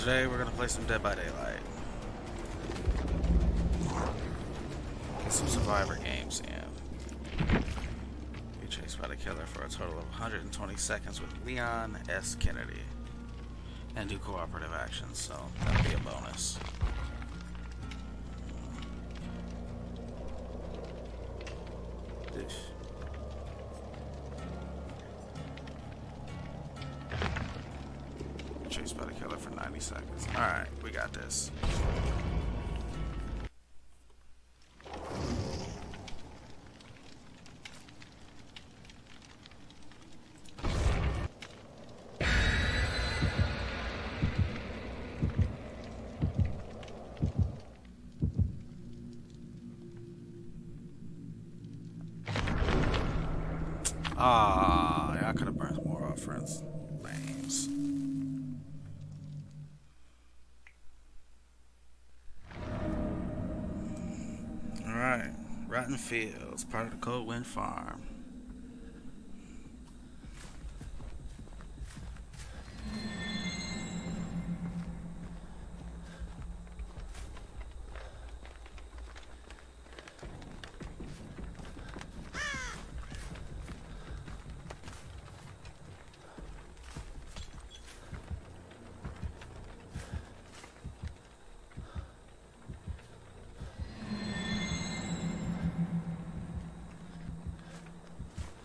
Today we're gonna play some Dead by Daylight. Get some survivor games in. Be chased by the killer for a total of 120 seconds with Leon S. Kennedy. And do cooperative actions, so that'll be a bonus. Ah, yeah, I could have burned more off, friends. Lames. Alright, Rotten Fields, part of the Cold Wind Farm.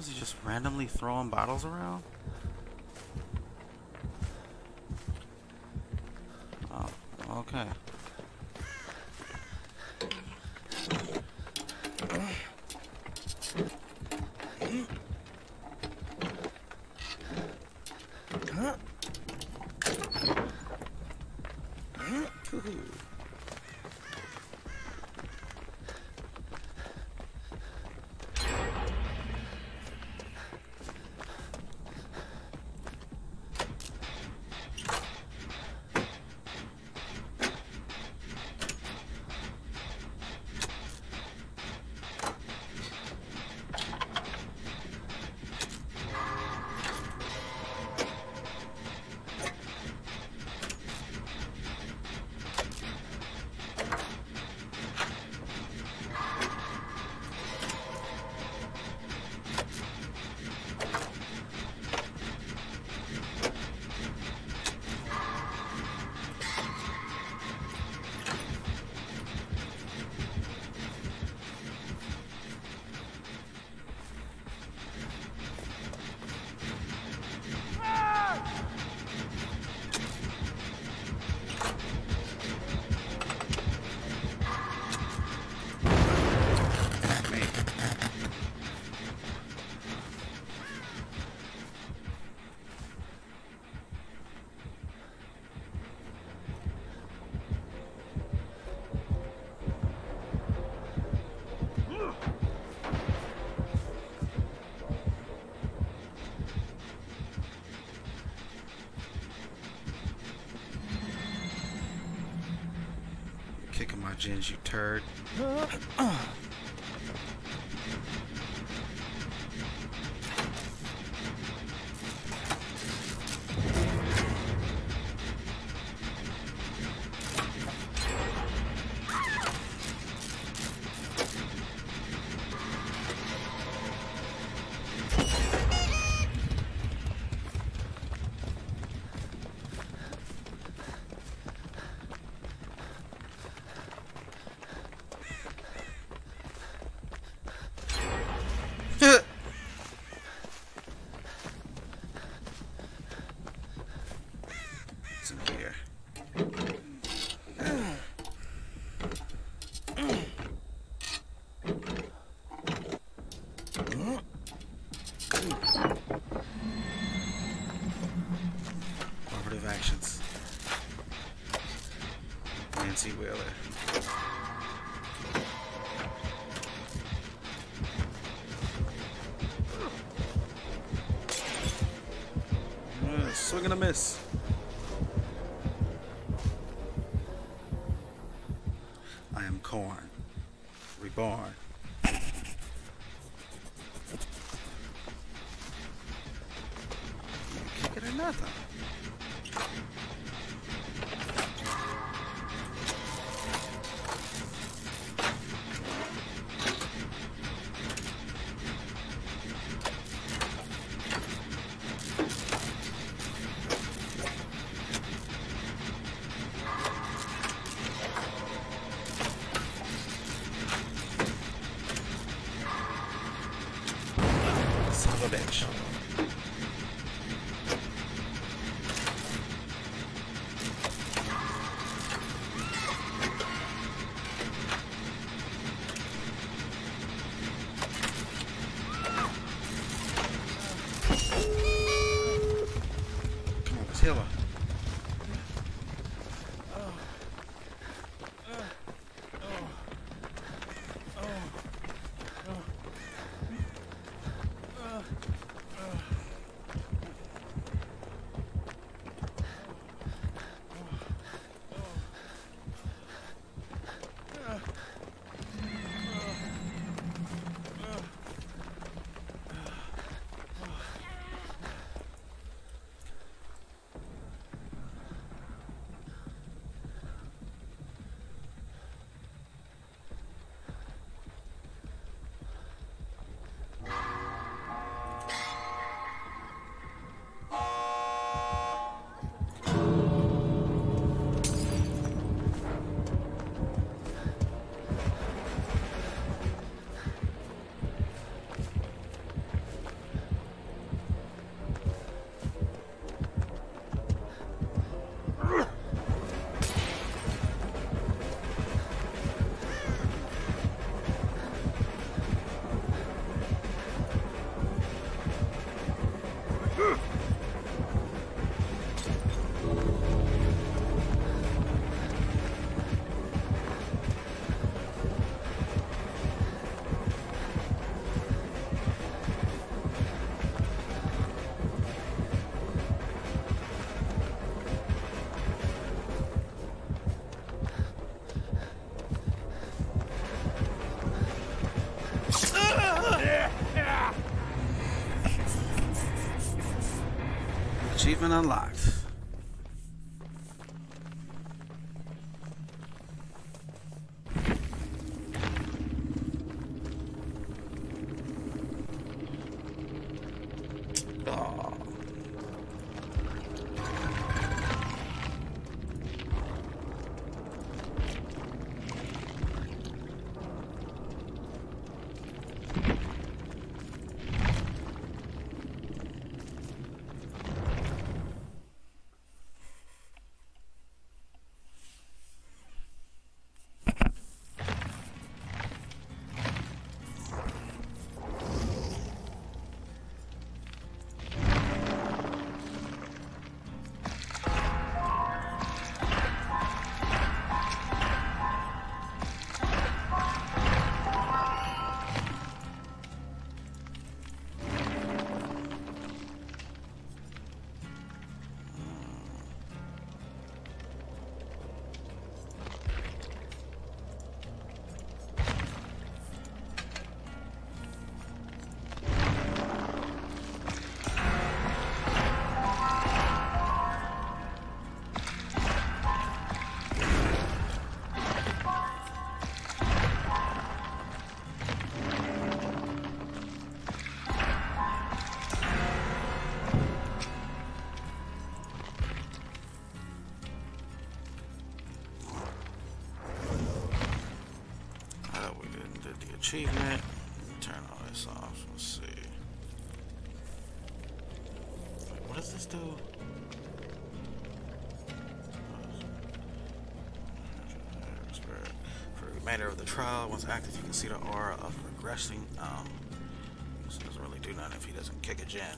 Was he just randomly throwing bottles around? You're my gins, you turd. What's in here? Cooperative actions. Nancy Wheeler. Swing and a miss. I am corn, reborn. Kick or nothing. Achievement unlocked. Did the achievement. Turn all this off. Let's see. Wait, what does this do? For the remainder of the trial, once active, you can see the aura of regressing. Um, this doesn't really do nothing if he doesn't kick a gen.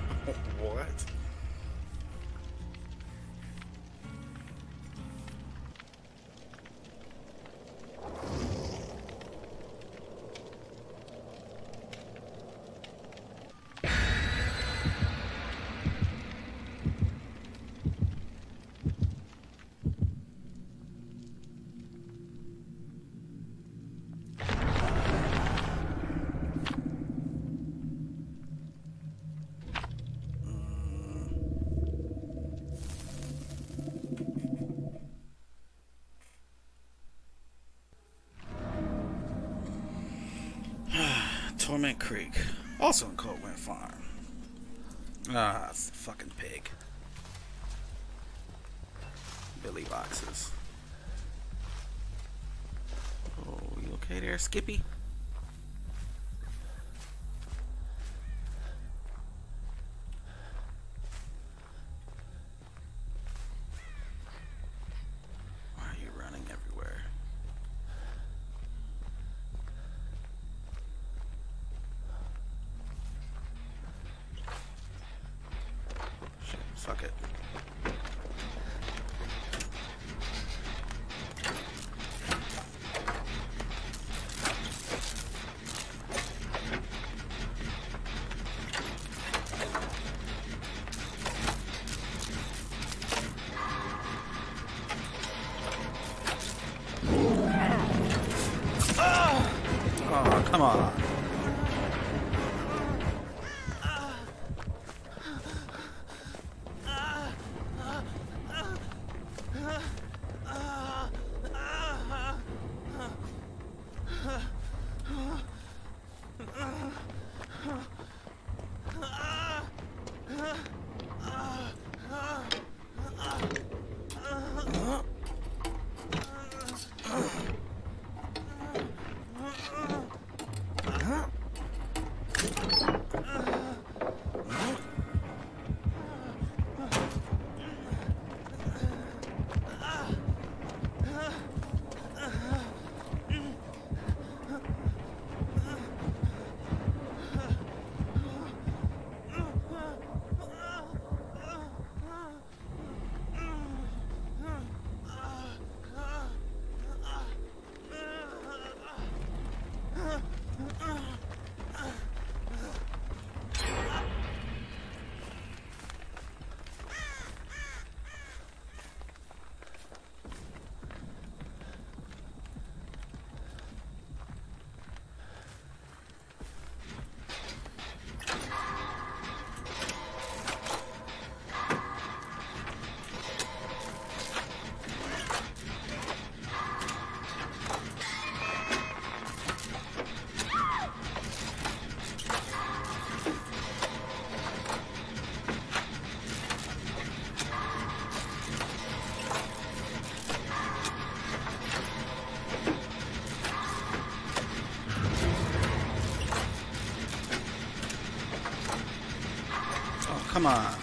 Creek, also in Cold Wind Farm. Ah, it's the fucking pig. Billy boxes. Oh, you okay there, Skippy? Fuck it. Oh,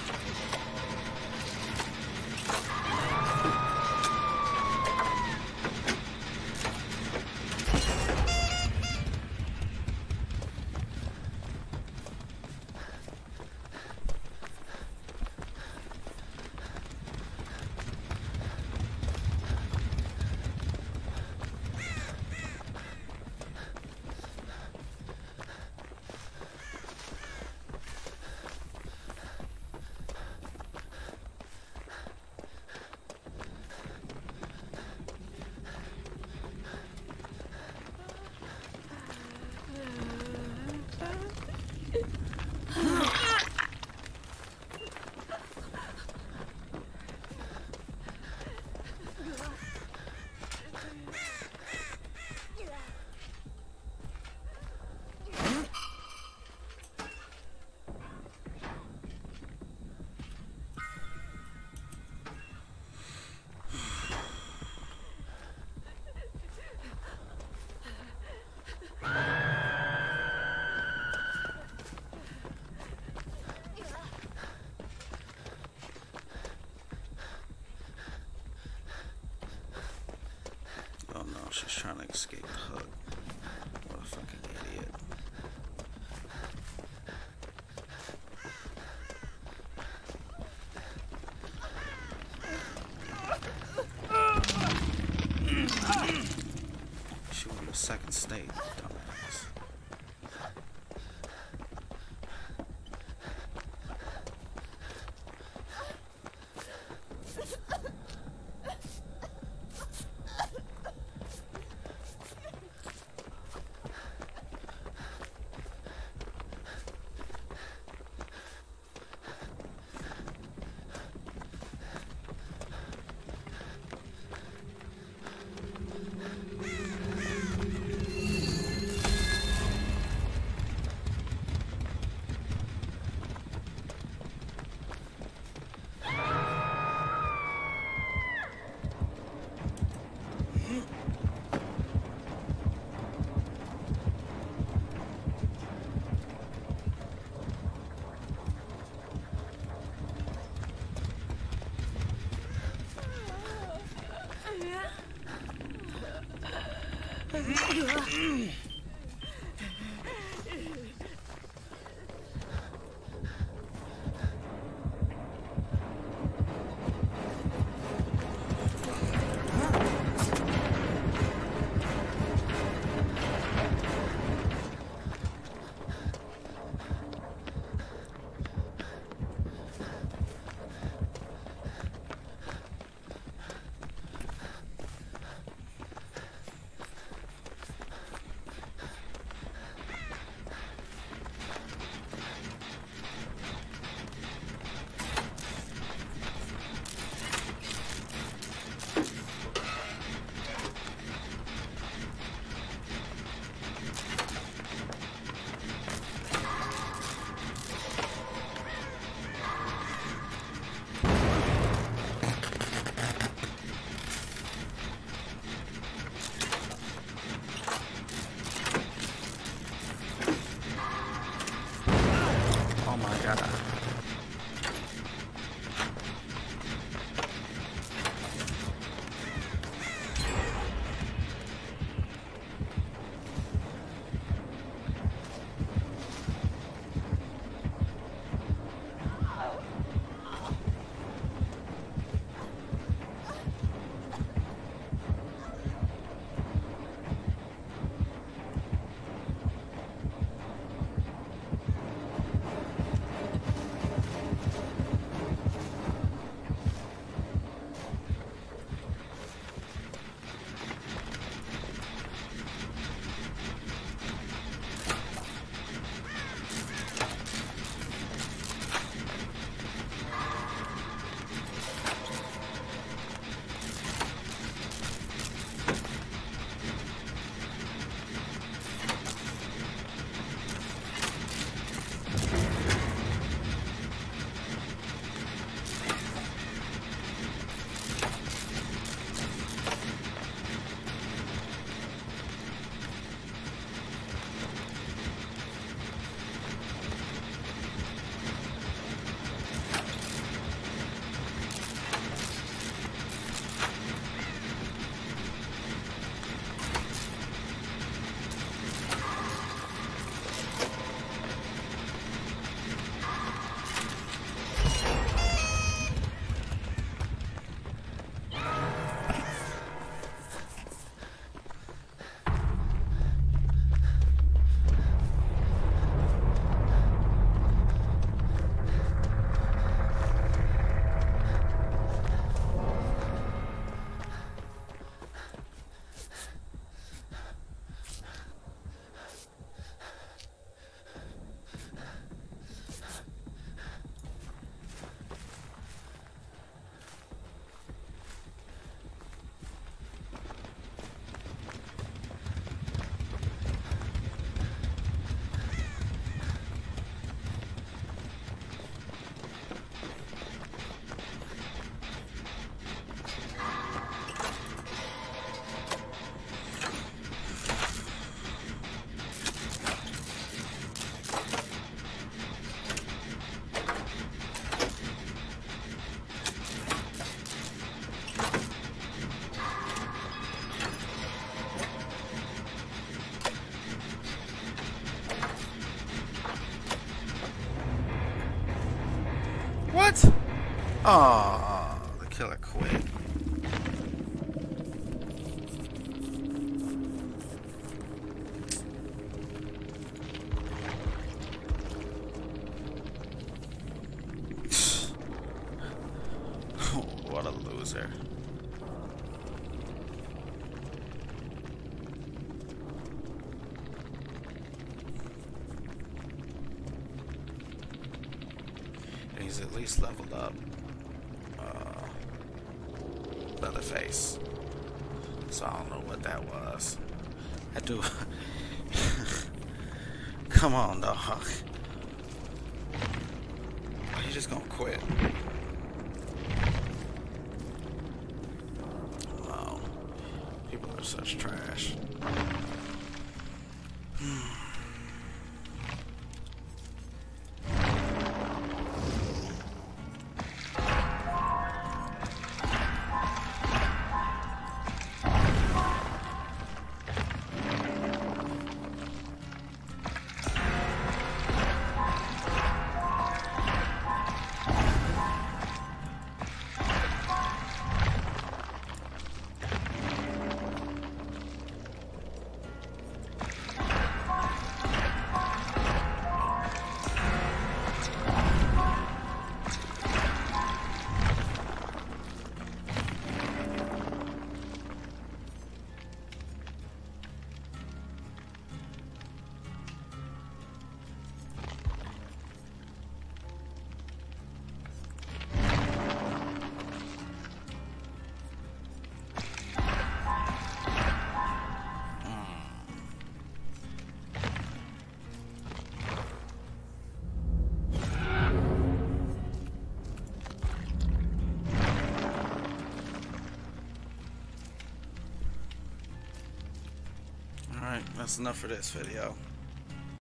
she's trying to escape the hook. Oh, the killer quit. what a loser. He's at least leveled up. Leatherface. So I don't know what that was. I do. Come on, dog. Are you just gonna quit? Wow. People are such trash. Hmm. That's enough for this video.